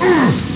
Hmm.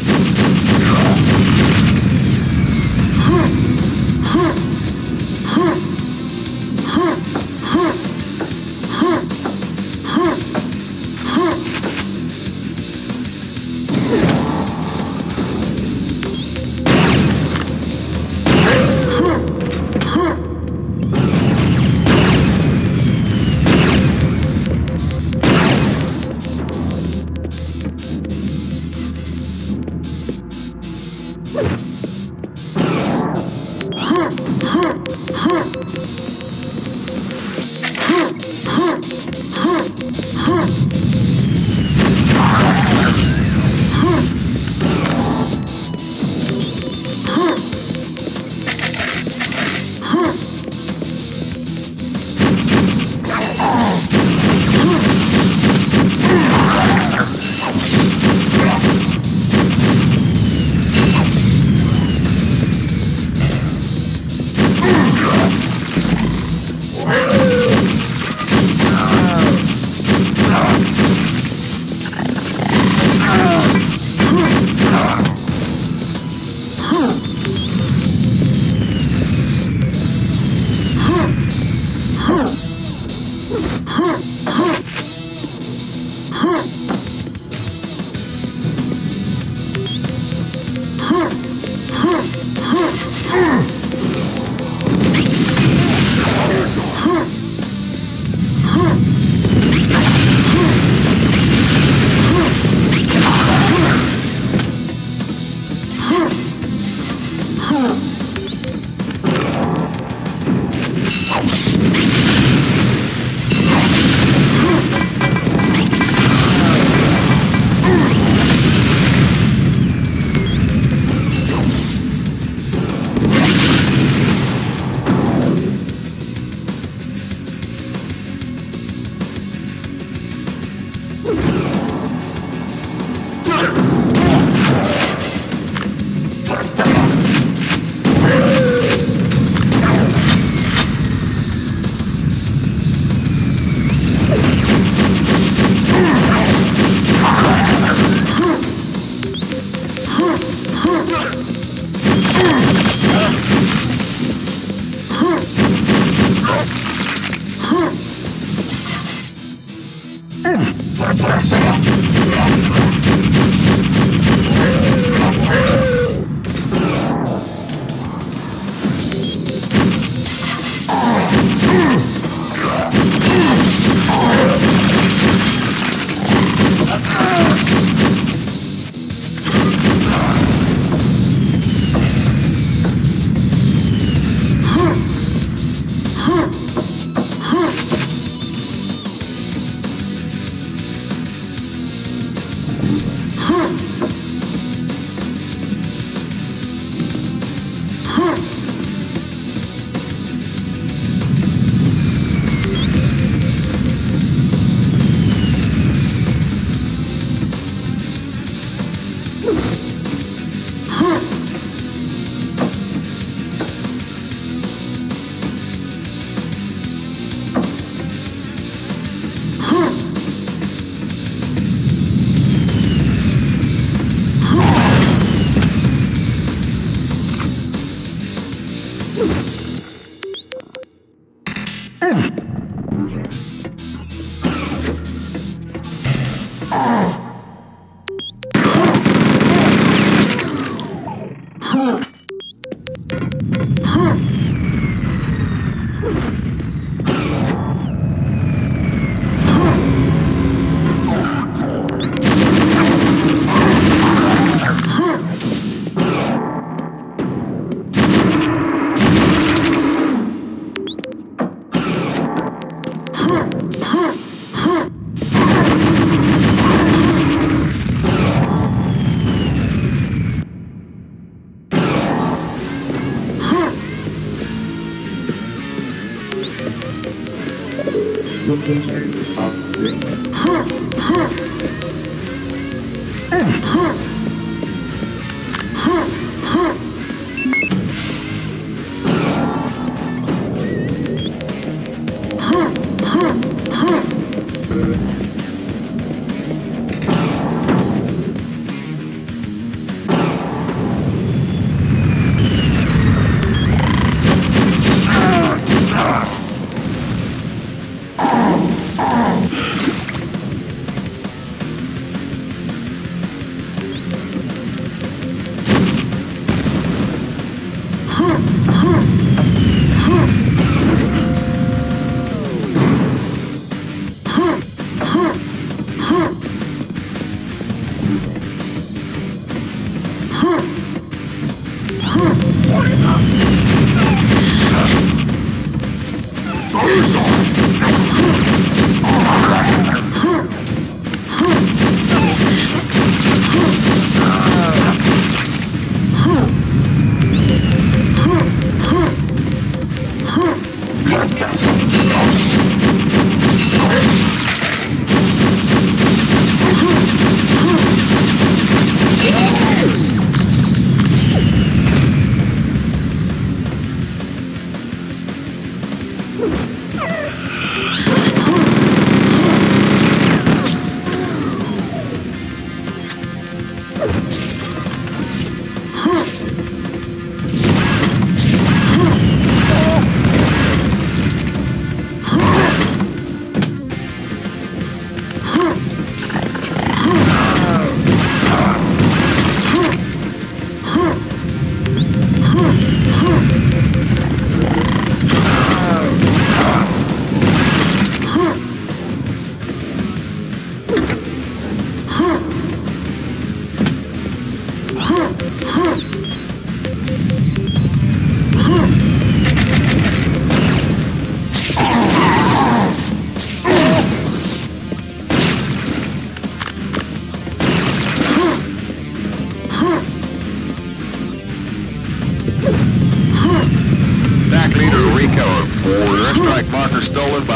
Huh. Huh.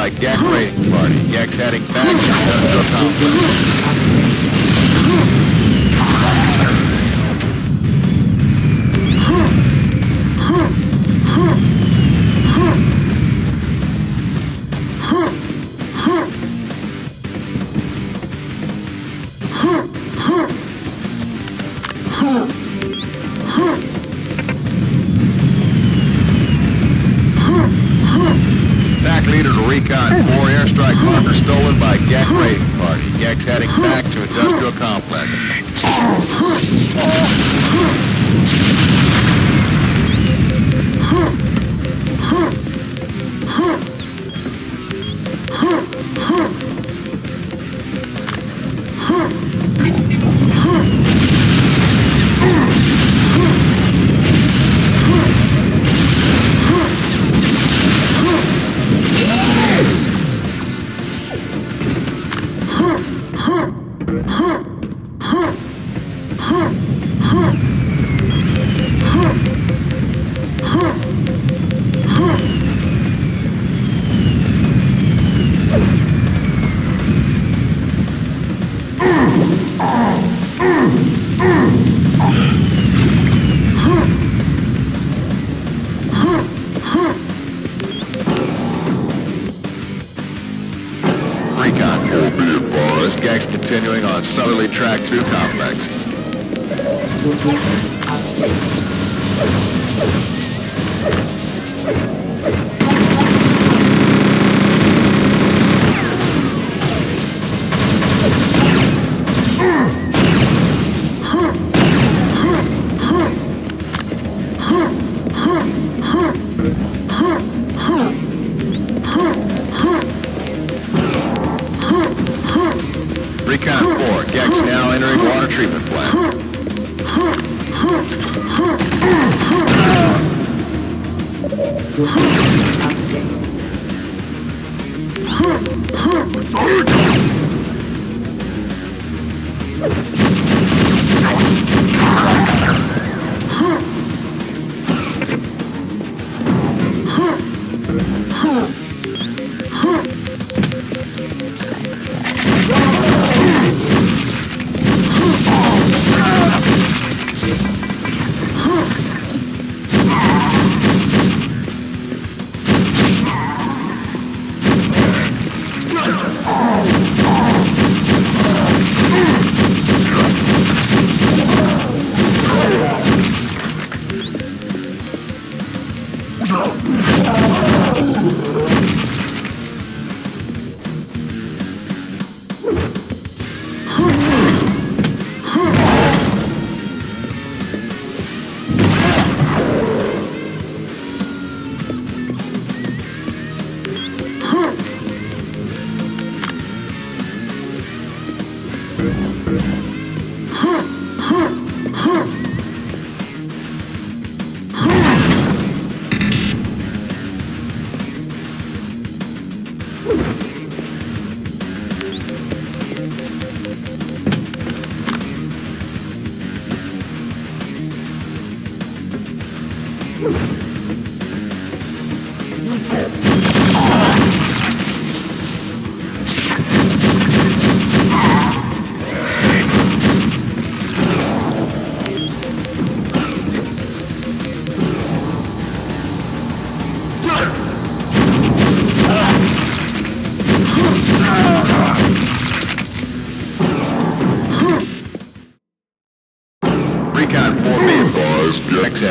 By Gekk raiding party. Gekk's heading back to industrial complex. Yak raid party. Gekks heading back to industrial complex. Huh! continuing on southerly track through complex. Boom!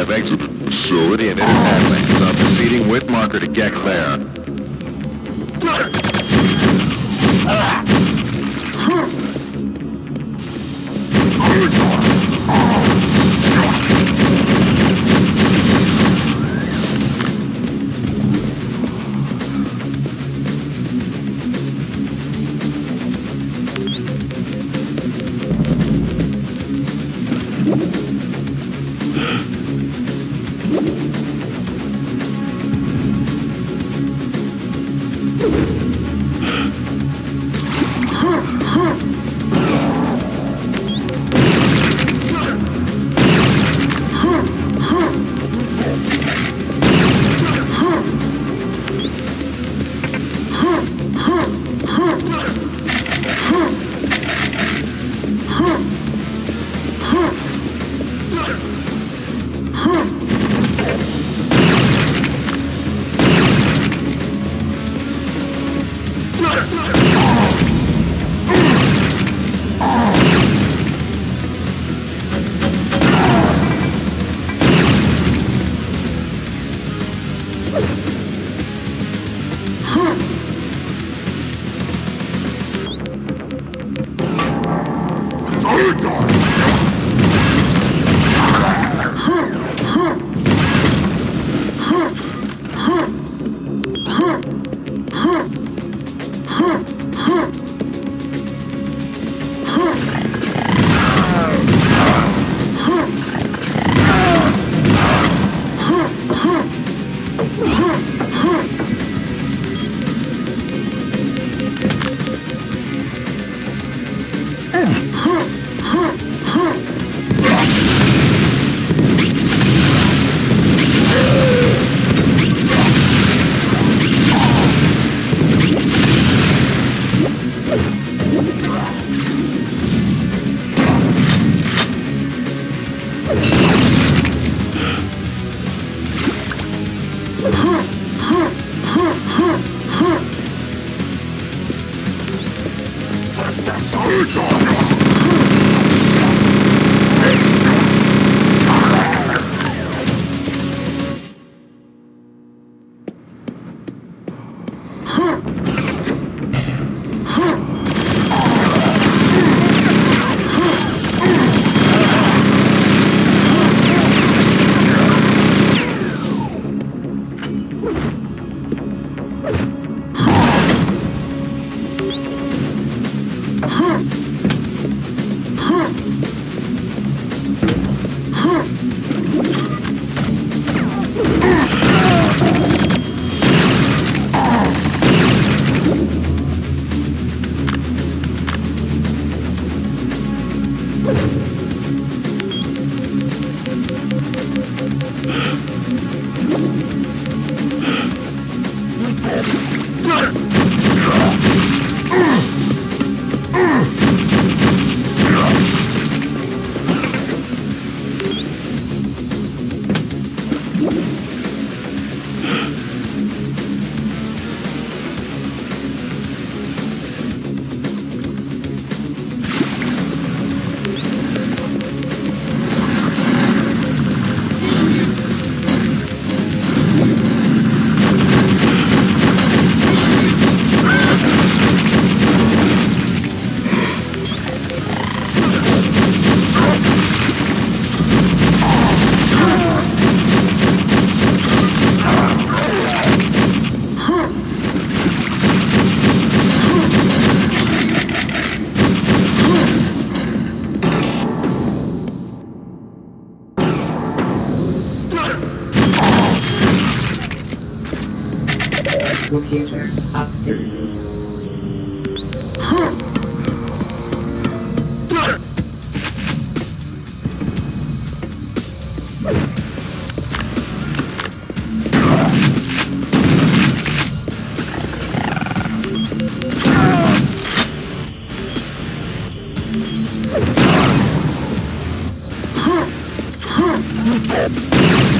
Thanks. はっはっ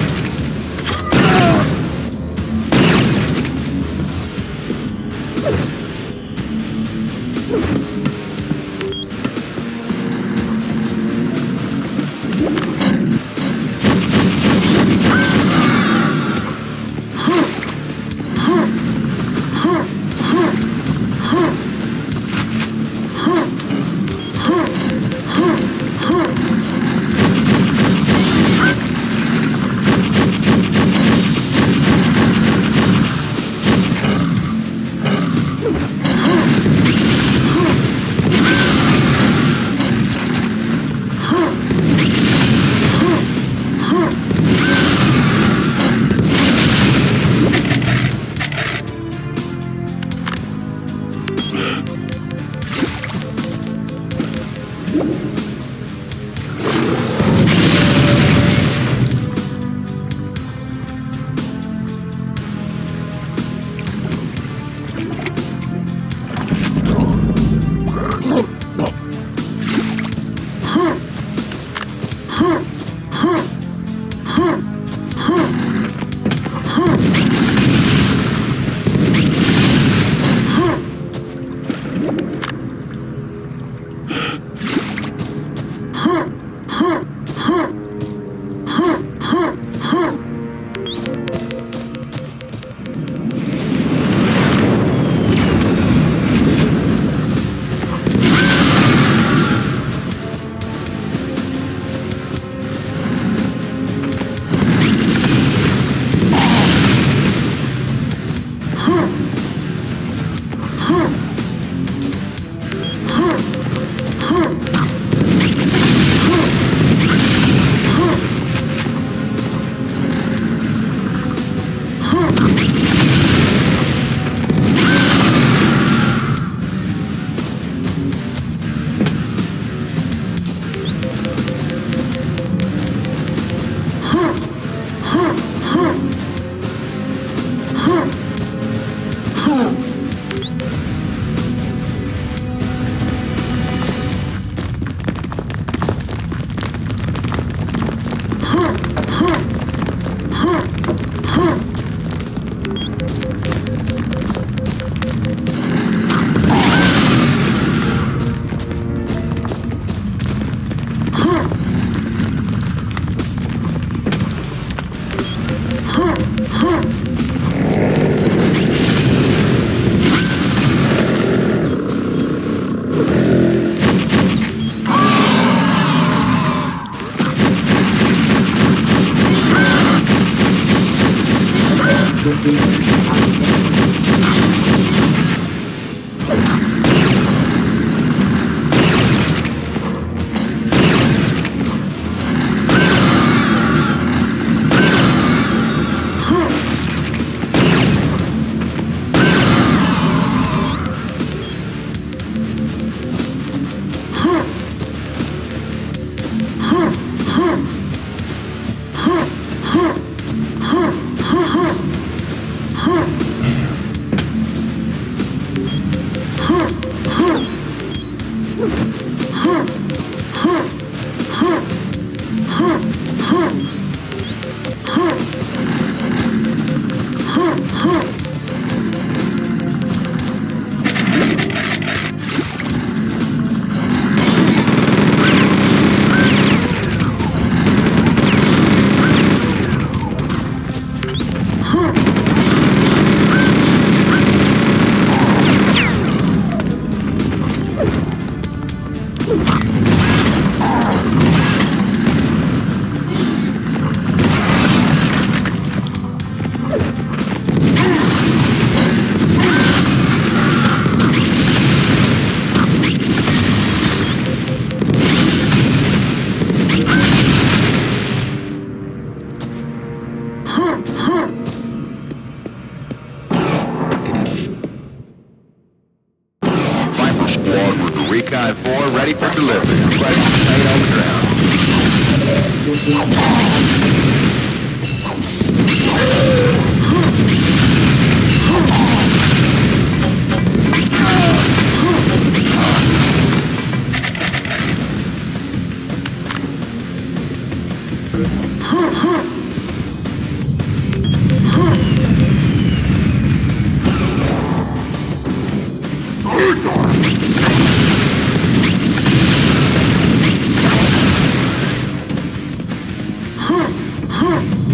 Viper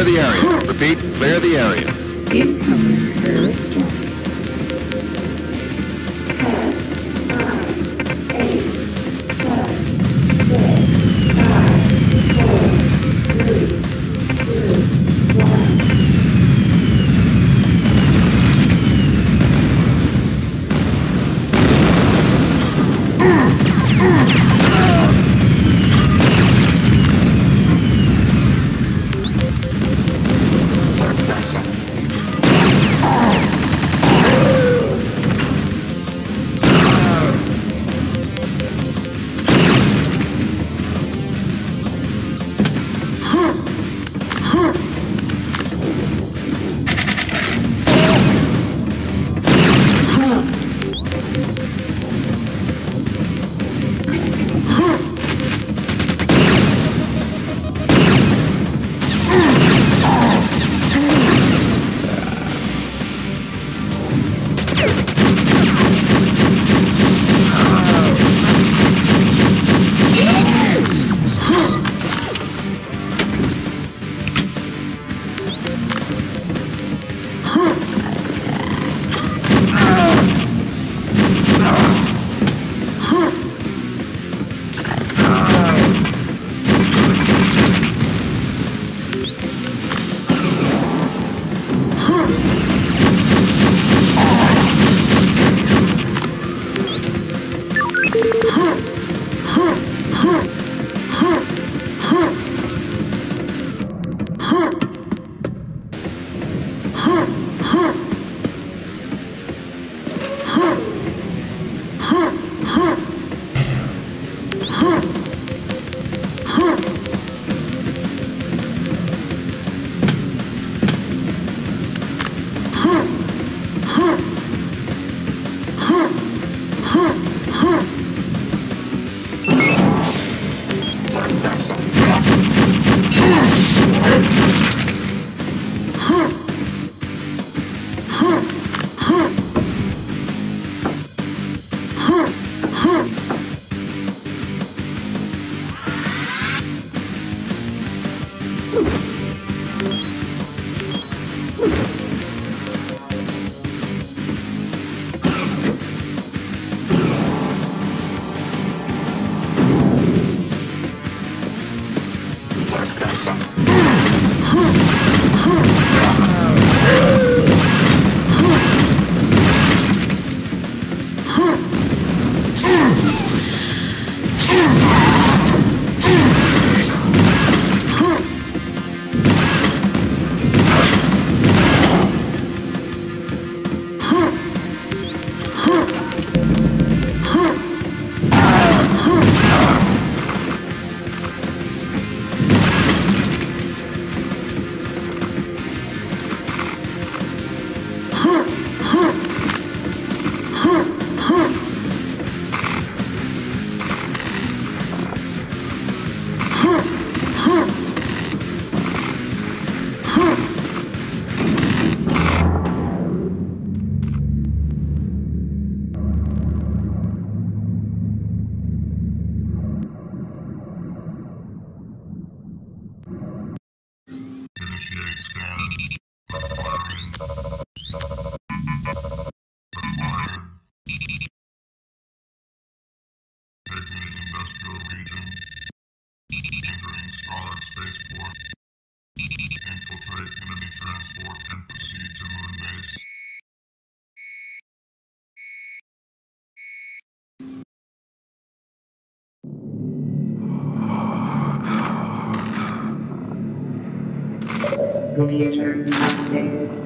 Clear the area. Repeat, clear the area. Thank you. หึ Computer updated.